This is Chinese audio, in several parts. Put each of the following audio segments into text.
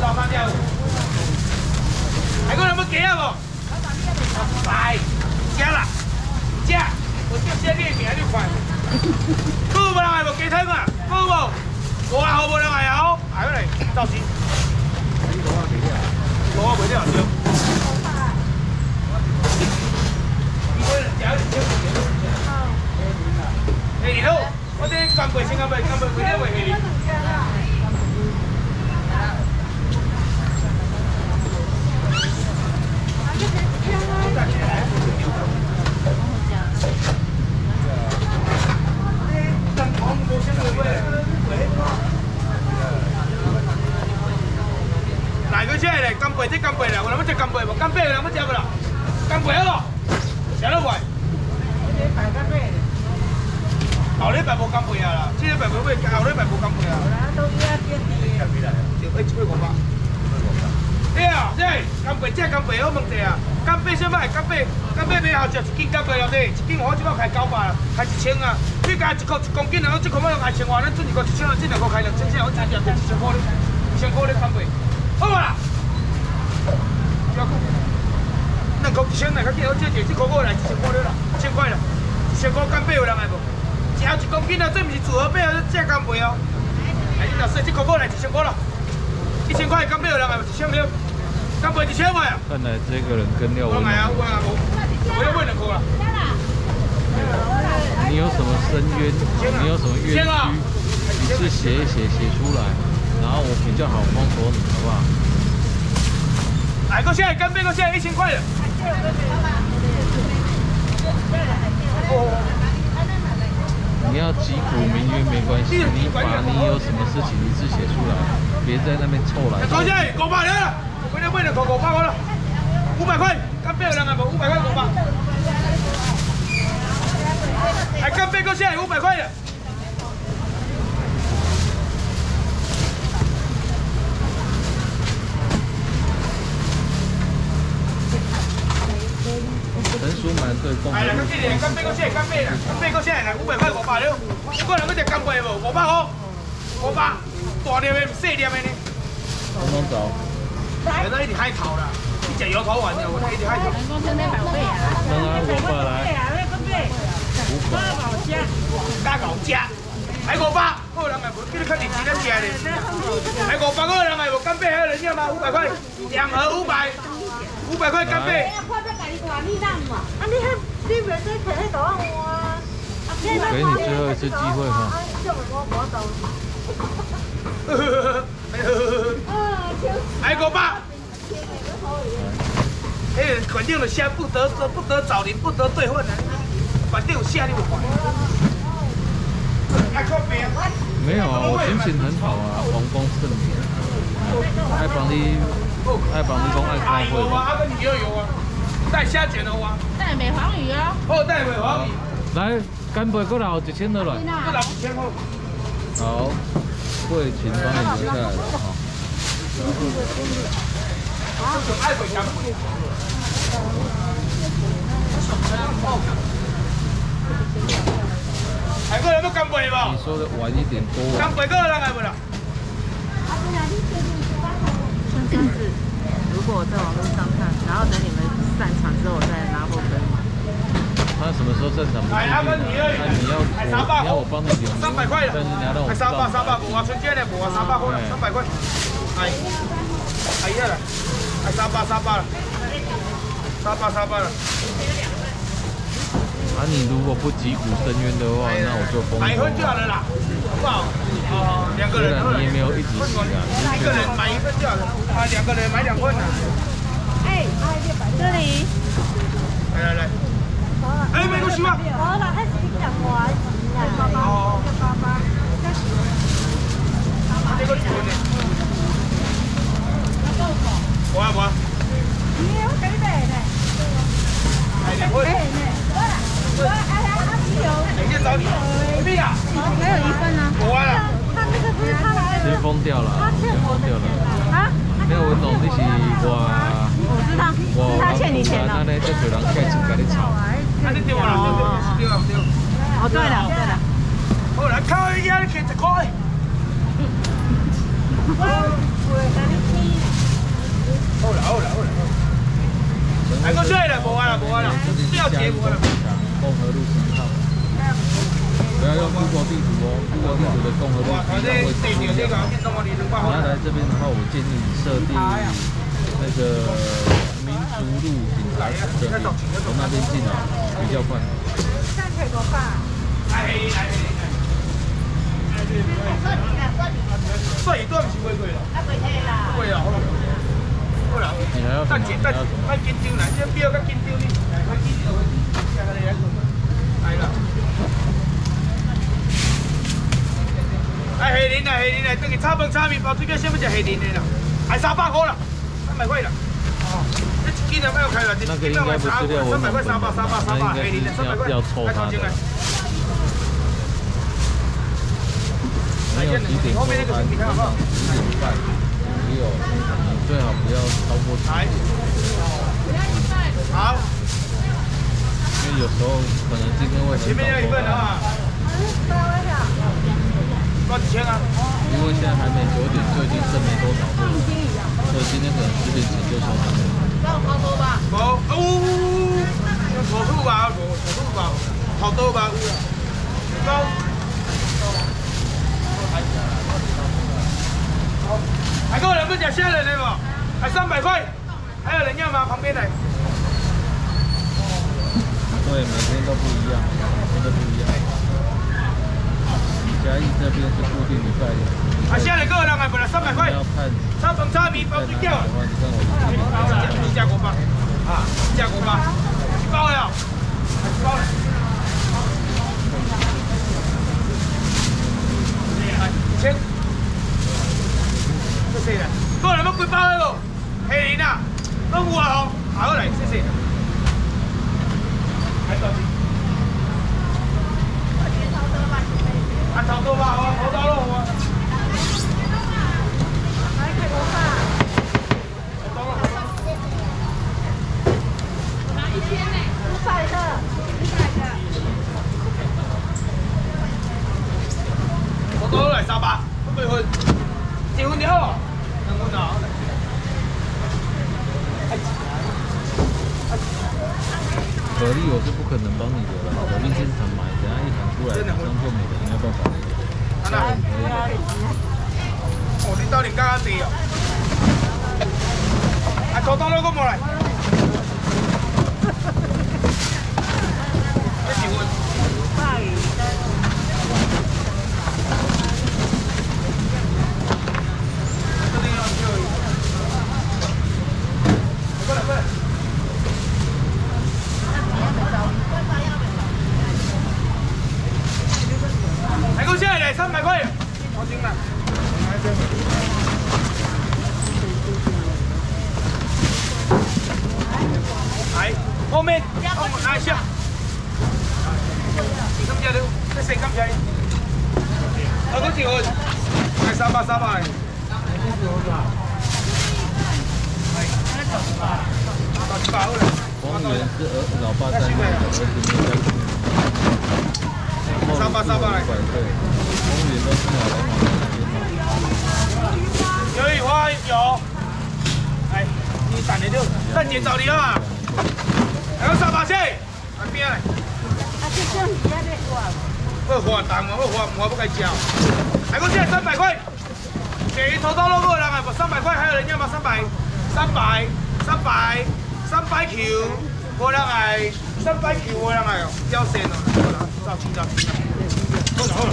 老干掉。还有人要加啊无？来，加啦，加，我叫加你名你快。好无人来无鸡汤啊？好无？我好无人来啊？来来，赵鑫。我袂了，对。哎，好，我这干贝先干贝，干贝几点卖去？来个车嘞，干贝这干贝啦，有人要食干贝？贝有人要食无啦？干贝好无？食了未？后礼拜无干贝啊啦，这礼拜无买，后礼拜无干贝啊。就一千五百。对啊，这干贝这干贝好问题啊！干贝什么？干贝干贝买后就一斤干贝了对，一斤我即摆开九百，开一千啊！你加一箍一公斤啊，我这箍要开千外，咱准一箍一千，这两箍开两千，这我真正得一千块哩，一千块哩干贝，好啦。两箍一千来，较紧好少者，这箍过来一千块了啦，一千块啦，一千块干贝有人来无？一后一公斤啊，这毋是组合买啊，这干贝哦。哎，你老师，这箍过来一千块了，一千块干贝有人来无？一千了。干贝一千块啊！看来这个人跟廖文。我来啊，我啊，我我要问两块啊。你有什么深渊？你有什么冤屈？你是写一写写出来，然后我比较好封锁你，好不好？来个现在干贝个现在一千块的。你要击鼓鸣冤没关系，你把你有什么事情一字写出来，别在那边凑了。高价五百了，为了为了扣五百块了，五百块，干贝有人啊无？五百块五百。还干贝个现在五百块的。陈淑满对公。哎，来个这个干贝个现在干贝啦，干贝个现在来五百块五百了，个人要食干贝无？五百块，五百，大粒的细粒的呢？统统走。原来一直海头啦，你食摇头丸的，我一直海头。人工生的宝贝啊！刚刚我过来。五百。加牛加，还五百，个人来无？叫你较认真来食咧。还五百个人来无？干贝还有人要吗？五百块，两盒五百，五百块干贝。啊，你迄你袂使摕迄个换。给你最后一次机会哈。还五百。哎，肯定的虾不得不得找你，不得兑换的。反正有虾你不管。没有啊，我心情很好啊，皇宫盛典，爱帮你，爱帮你讲爱开会。有啊，阿哥你又有啊，带虾卷的哇。带美黄鱼啊。哦，带美黄鱼。来，干杯过来，一千的了。过来五千块。好，会请帮你留下来了哈。还个人要干贝无？你说的晚一点多。干贝个人来不啦？像这样子，如果我在网络上看，然后等你们散场之后，我再拿货可以吗？他什么时候散场？哎，阿哥你要，你要你要我帮你留，三百块了，但是你要让我还三百三百，无啊，春节的三百块，三百块。哎，哎呀了，还三百三百了，三百三百了。啊，你如果不击鼓深渊的话，那我就封买一份就好了啦，好不好？哦，两个人，你也没有一直洗啊，一个人买一份就好了，啊，两个人买两份啊。哎，这里。来来来。哎，没关系吗？好了，还是讲我，爸爸，爸爸。这个几分的？无啊无啊。你有几百呢？哎，两份。我哎呀，阿七有。等一下找你。没啊。还有一份呢。我啊。他那个不是他来的。先封掉了，封掉了。啊？没有文总，你是我。是他，欠你钱了。那。我了，丢。哦，对了，对了。好了，靠，一人欠十块。好了，好了，好。哎，够水了，无啊啦，无啊啦，需要钱无啦。共和路十一号。不要用谷歌地图哦，谷歌地图的共和路。我这地图这个，我来这边的话，我建议你设定那个民族路警察局这边，从那边进来比较快。站起个吧。来来来，这一段不是贵贵了，贵啊，好啦，你还要什么？但紧但你还要什么？但紧张啦，这表较紧张哩，来紧张，下个来来啦。哎，虾仁啦，虾仁啦，等于炒饭、炒面包，最紧什么只虾仁的啦？还三百块啦，三百块啦。哦，这一斤啊，不要开了，个应该不是料三百块，三百，三百，三百，那应该是虾仁的三百块，要要凑他的来没有几点收摊，通常十点半没有，你最好不要超过十来点，好，因为有时候可能今天会很前面要一份啊摊，，多几千啊？因为现在还没九点就已经剩没多少货了，所以今天可能十点前就收摊了。无，哦，无土吧，无无土吧，头刀吧有啦，高。还给我两份假虾仁的不？还三百块，还有人要吗？旁边的。对，每天都不一样，每天都不一样。嘉义这边是固定礼拜的，啊，虾仁给我两个，本来三百块，要看炒饭、炒面包水饺，哪里的话，你看我这边一加五包，啊，一加五包，一包了，一包了。一千，谢谢啦。给我两包几包的不？虾仁啊，都有啊吼，好来，谢谢。还多少钱？按头刀吧，好啊，头刀咯，好啊。来开个。五百的。我刀来三百，不几分？一分就好，合力我是不可能帮你的了，合力现场买，等下一喊出来，马上就没了，没有办法。啊那，哦，你到底干啥地哦？啊，头刀了，我冇来。这几分？这里要只有一个。过来过来。还给我下来三百块，好进来。来，后面帮我拿一下。你咁只了，这谁咁只？我嗰條係三百三百。係，八包啦。公园是儿老爸在买的，儿子没有在出门。然后三八三八百对，公园都是拿来往那边买。有雨花有。係，你等你就，等姐找你啦。還有三百先，喺邊嚟？啊，就这样子在那哇。我花淡我花我不该交。还给我现在三百块，给头刀 logo 人啊，三百块，还有人要吗？三百，三百，三百，三百 Q，我人哎，三百 Q 我人哎，要先哦，好了，照起照起。好了好了。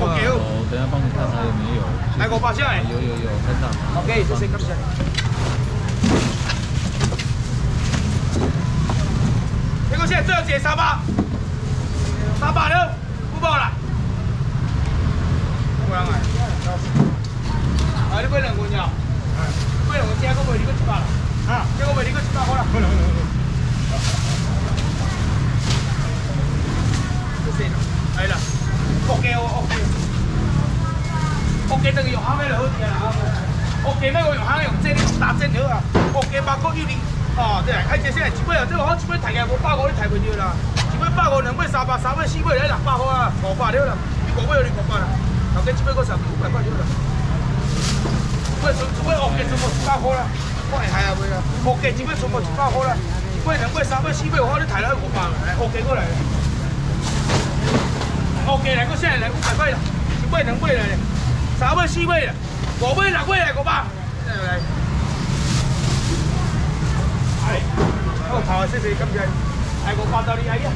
OK 哦，哦，等一下帮你看还有来五百先哎。有有有，看到。OK，谢谢，感謝。你講先，最後借三百，三百了，不報啦。冇人啊？啊，你買兩罐呀？買兩罐正，我賣你個一百了。啊，正我賣你個一百好啦。謝謝。係啦，OK 哦，OK。OK 等於用蝦米就好啲啦。OK 咩？我用蝦用蒸，你打蒸咗啊！OK 八個要你哦，即係哎，這些係一杯啊，即係我一杯提嘅冇包我啲提佢要啦，一杯包我兩杯三百，三杯四杯你六百好啊，五百了啦。你五百二五百啦，头家这边个三五百块就了。我存这边 OK 存无一百块啦，我会害啊袂啦。OK 这边存无一百块啦，买两买三买四买五，你抬来五百来，OK 过来。OK 来，我现在来五百块啦，一买两买来，三买四买啦，五买六买来五百，来来。哎，好头啊，谢谢，感谢。哎，五百到你哎呀。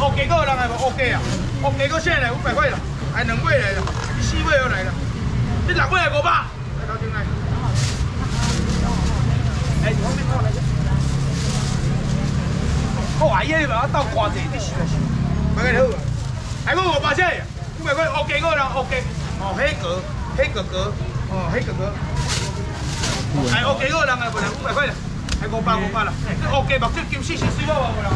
OK 个人系无 OK 啊？OK 个现来五百块啦，还两尾来啦，四尾又来啦，你六尾系五百，来头前来。哎，方便看来者。我哎呀，你把我倒挂者，你是啊是？买个好啊，还我五百块，五百块 OK 个人 OK，哦，黑格黑格格，哦，黑格格。哎，OK 个人系无啦，五百块啦，还五百五百啦，OK 目睭金丝丝水我无啦。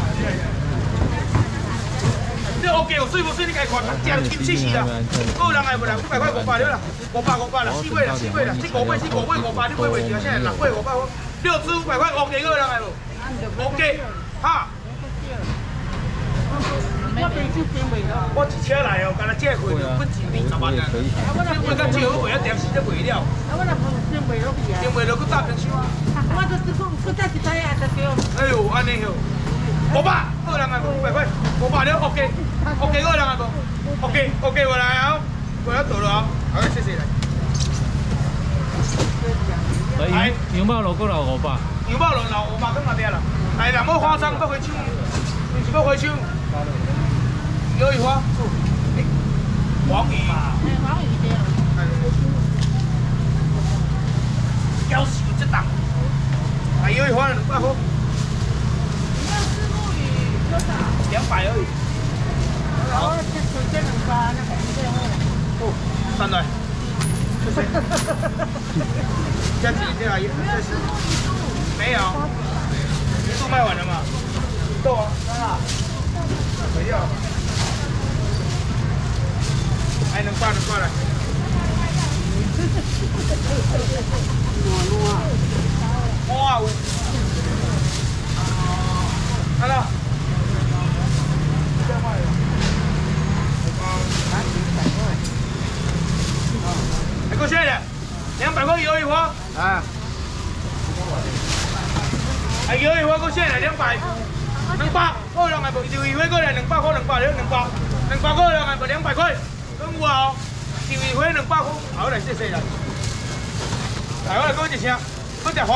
你 OK 有水无水？你家看，食金死死啦！个人爱不来，五百块五百了啦，五百五百啦，四尾啦四尾啦，这五尾这五尾五百，你买袂起啊？现在六尾五百，六支五百块 OK 个人爱无？OK，哈。我一车来哦，干那借回就分钱二十万啊！我甲借好卖啊，点时都卖了。啊，我那不订卖落去啊？订卖落去啊！我就是讲，搁再一台啊，就对。哎呦，安尼哟。五百，个人啊，五百块，五百了，OK，OK，个人啊，OK，OK，我来啊，我要走了啊，好，谢谢来。来，羊肉过来五百。羊肉落五百，跟那边啦。来，两个花生不回去，不回去。鱿鱼花，黄鱼。哎，黄鱼对。要死这档。啊，鱿鱼花两百块。两百而已。好，这这两把那个这样哦，三百。加几件啊？没有。都卖完了嘛？豆啊？没有。 ไอ้น้ำก้อนน้ำก้อนเลยหัวนัวพ่อ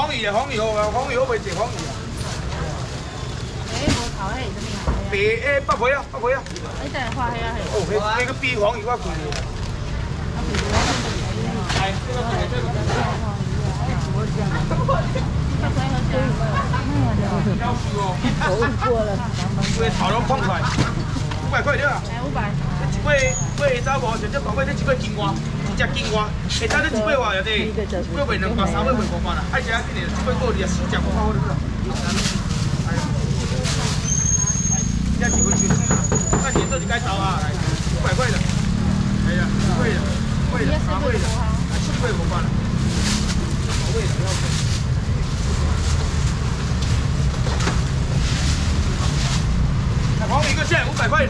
黄鱼啊，黄鱼我袂食黄鱼啊。哎，无头嘿，什么？白诶，八倍啊，八倍啊！你等下花黑啊黑。哦，那那个比黄鱼我贵。哎，这个这个。要死哦！走过了。对，炒到空来，五百块对啊。哎，五百。一尾尾查无，就这大尾这一尾金瓜，一只金瓜，下早这一尾话有得，一尾卖两百，三尾卖五百啦。爱食啊，今年一尾过二十四只，五百好了。要几回去？那你这就该找啊，五百块的，哎呀，贵的，贵的，蛮贵的，七贵我办了，好贵的，要贵。那黄米个蟹五百块，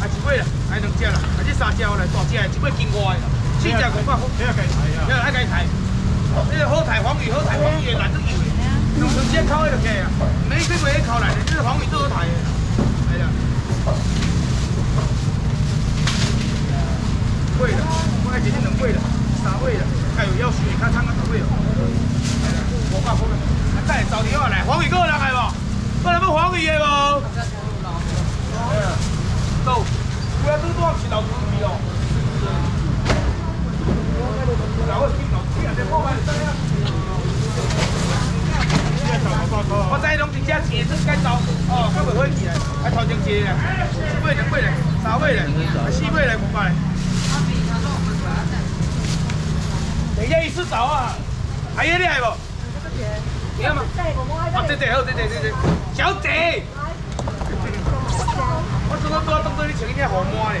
还几贵的，还两只了，还是三只来大只的，一尾金瓜的，四只五百块，你要该抬啊，你要爱该抬。这个好抬黄鱼，好抬黄鱼难得有的，农村先烤的就可以啊，没这没烤来的，这是黄鱼最好抬的。贵的，我还决定能贵的，啥味的？还有要水，看看看啥味哦。我爸说了，再找电话来，黄鱼哥来来不？过来不黄鱼的不？走，不要都多吃老猪皮哦。我再弄一只钱，真该走哦，根本可以起来，还头前接咧，几尾两尾咧，三尾咧，四尾咧，五百。等一下一次走啊，还有你系不？你看嘛，啊对对好对对对对，小姐，我怎么多当做你穿一件红毛嘞？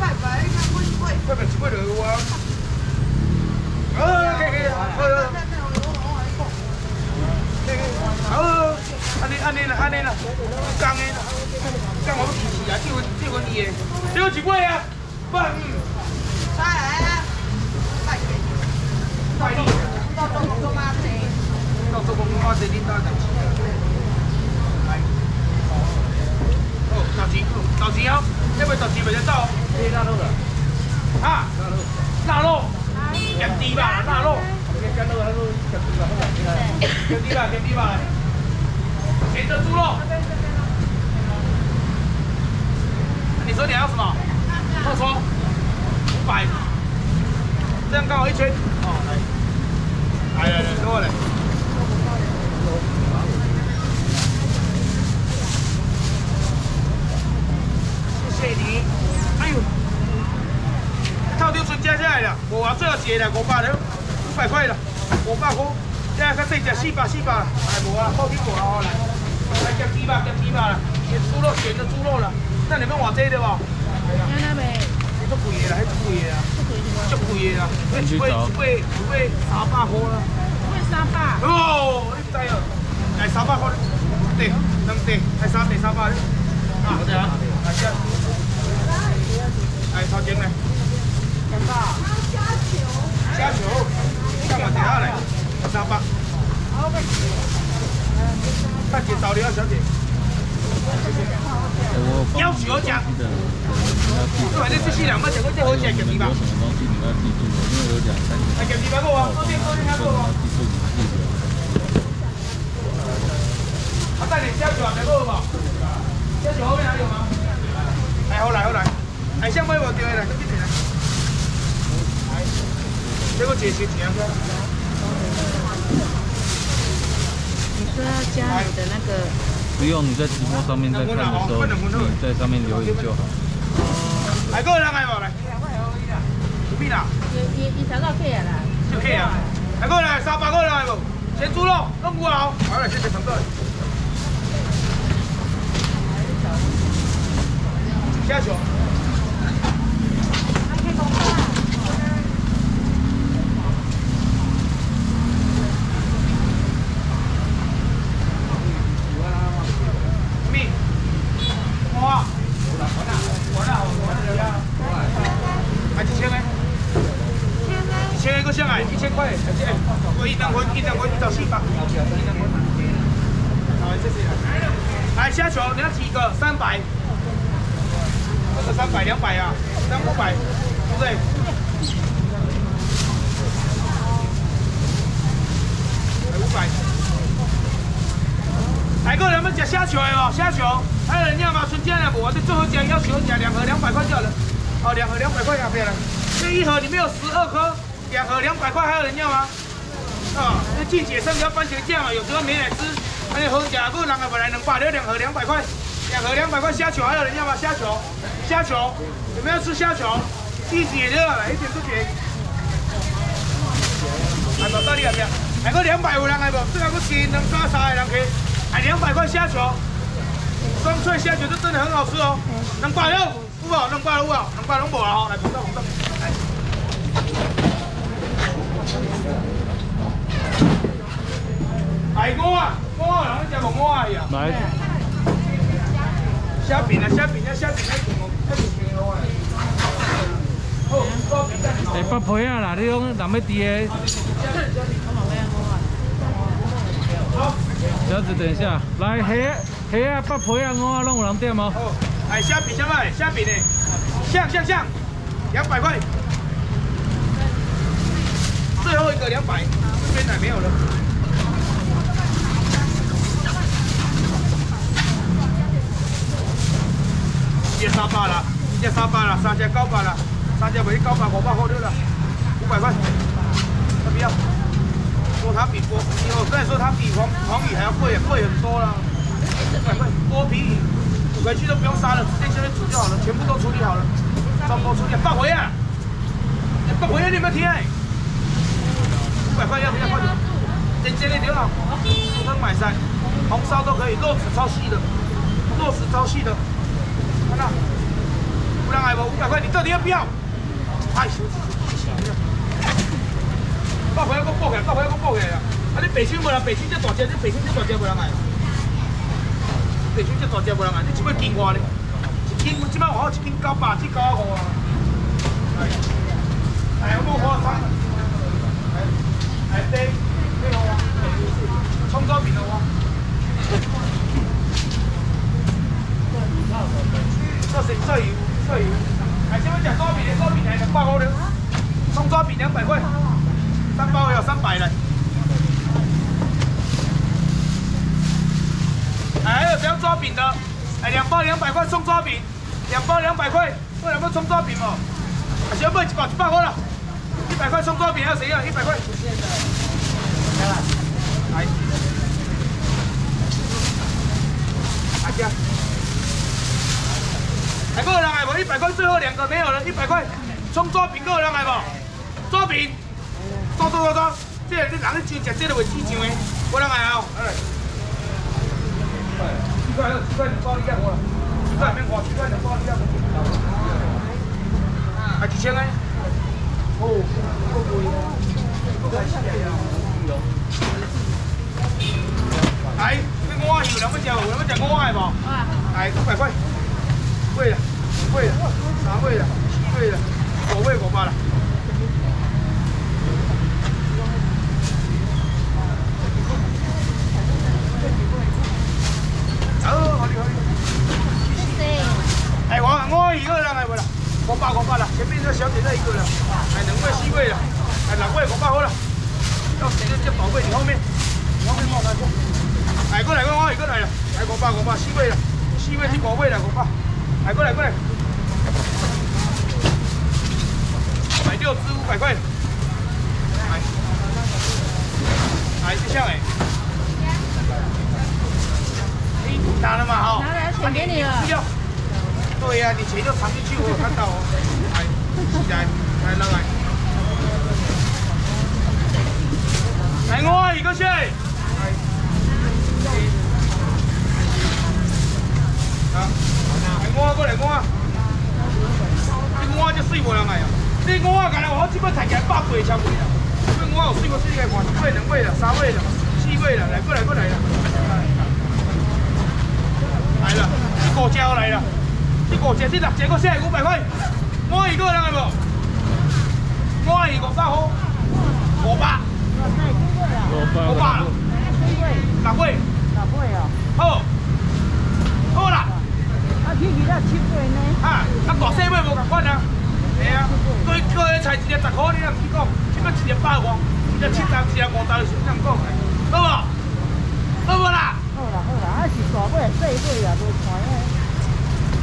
拜拜，你看会不会？快点，快点留啊！啊，可以可以，好了。好，安尼安尼啦，安尼啦，讲的啦，讲我们脾气啊，这份这份伊的，这个一尾啊，不嗯，再来啊！拜拜，快点，到中国妈谁？到做工我这领导代志。来，哦，豆豉，豆豉哦，要不豆豉袂使走哦。可以大肉的，啊，腊肉，咸猪吧，腊肉，跟肉还是跟猪吧，好的，咸猪吧，咸猪吧，咸的猪肉。你说你要什么？后说五百，这样刚好一圈。哦，来，来来来，跟我来。谢谢你。哎呦，套丢船加下来了，无啊，最后一个了，五百了，五百块了，五百块。这较细只四百四百，哎无啊，报警无啊，来，来减几百减几百啦，咸猪肉咸的猪肉啦，那你们换这的无？看那边，足贵的啦，迄足贵的啦，足贵的啦，迄一尾一尾一尾三百块啦。为三百？哦，你知哦，来三百块，对，两对，来三对三百的。啊，好的啊，来这。来头前来。两百。加球，干嘛等下来？三百。看姐找你啊，小姐。要求讲。对，那这些两块钱，我这好钱，给你吧。什么东西你要记住，因为有两三来，给你吧，给我，多点多点，给我。他带点虾球啊，来过无？虾球后面还有吗？哎，好来好来，哎，香买无对来，这个姐姐怎样？你说要加你的那个，不用你在直播上面在看的时候，你在上面留言就好。来个人来无来？有边啦？伊伊伊查到客啊啦，就客啊！来个来三百个来无？咸猪肉弄有啊！好来，谢谢陈哥。下球。咪，哇！还一千个？一千个上来，一千块，而且我一两分，一两分一到四百。好，谢谢。来虾球，你要几个？三百。这个三百，两百啊，三五百，对不对？五百。吃虾球的哦，虾球，还有人要吗？春节了不？这最后讲要求讲两盒两百块就好了。哦，两盒两百块啊，别了。这一盒里面有十二颗，两盒两百块，还有人要吗？啊，这季节生要番茄酱啊，有时候没奶吃，还有好假个人啊，本来能把这两盒两百块，两盒两百块虾球，还有人要吗？虾球，虾球，有没有吃虾球？季节热了，一点不便宜。来不？到底要不要？来个两百有人来不？这两个斤能抓啥的人可以？哎，两百块虾球，双脆虾球，这真的很好吃哦。两百六，有无？两百有无？两百拢无啊！吼，来捧到捧到，来。哎，我啊，我啊，人家讲我啊呀。来，虾饼啊，虾饼啊，虾饼啊，太便宜了啊。好，多饼干。哎，八皮啊啦，你讲人要吃的。好。小子，等一下，来虾虾啊，八皮啊，我啊，拢有人点吗？哦，哎，虾饼虾麦，虾饼呢？像像像，两百块。最后一个两百，这边奶没有了。一只三百啦，一只三百啦，三只九百啦，三只袂九百五百块了啦，五百块，要不要？说它比锅，我跟你说它比黄黄鱼还要贵，贵很多啦。五百块，剥皮鱼，回去都不用杀了，直接下去煮就好了，全部都处理好了，全部处理。放回啊，放回啊，你有没有听？五百块要不要？快点，真真的对啦，素汤买菜，红烧都可以，肉质超细的，肉质超细的，看到？有人爱无？五百块，你到底要不要？哎，收起收起，到回来给我报起来，到回来给我报起来啊！啊，你北青无人，北青这大只，你北青这大只无人爱。北青这大只无人卖，你一尾斤外咧？一斤，即摆我一斤九百，只九啊五啊。哎，我我三。哎，对，这个我，葱烧饼的我。这是这油。对，哎，先问讲抓饼的，抓饼来两百五的，葱抓饼两百块，三包要三百的。哎，还有不要抓饼的，哎，两包两百块葱抓饼，两包两百块，这两包葱抓饼哦。先问一包一百块了，一百块葱抓饼要谁要？一百块。来，大家。还够人来不？一百块，最后两个没有了，一百块。葱抓饼够人来不？抓饼，抓抓抓抓，这这人去吃这个会起酱的，够人来啊！哎，七块，七块两包你看我，七块免花，七块两包你看我。还几千个？哦，够贵。来，这五块有两块钱，有两块钱五块不？来，五百块。贵了，贵了，啥贵了？贵了，五位五百了。哎，我我一个人来不啦？五百五百了，前面这小姐那一个了，哎，两位四位了，哎，两位五百好了。要谁的这宝贝？你后面，你后面冒他过。哎，过来过来，一个来了，哎，五百五百四位了，四位是五位了，五百。哎过来过来，买六只五百块，哎，哎就像哎，你拿了嘛哈？拿来钱给你了。对呀，你钱就藏进去，我有看到哦。来，来，来拿来。来我一个先。来。好。我过来我，你我这水无人来啊！你我刚才我基本抬起来百块啦，因为我有水过水个看，一位两位啦，三位啦，四位啦，来过来过来啦！来了，这五只来了，这五只这六只个先五百块，我一个人来无？我一个百块，五百，五百，六位，六百哦，好，好啦。啊，去二了七八呢？啊，啊大细尾无共款啊。系啊，对个个菜一只十块，你若去讲，即摆一只百块，一只七十，一只五十，是怎讲的？好无？好无啦？好啦好啦，啊是大尾细尾啊，无看诶，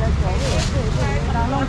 在大尾细尾，人拢。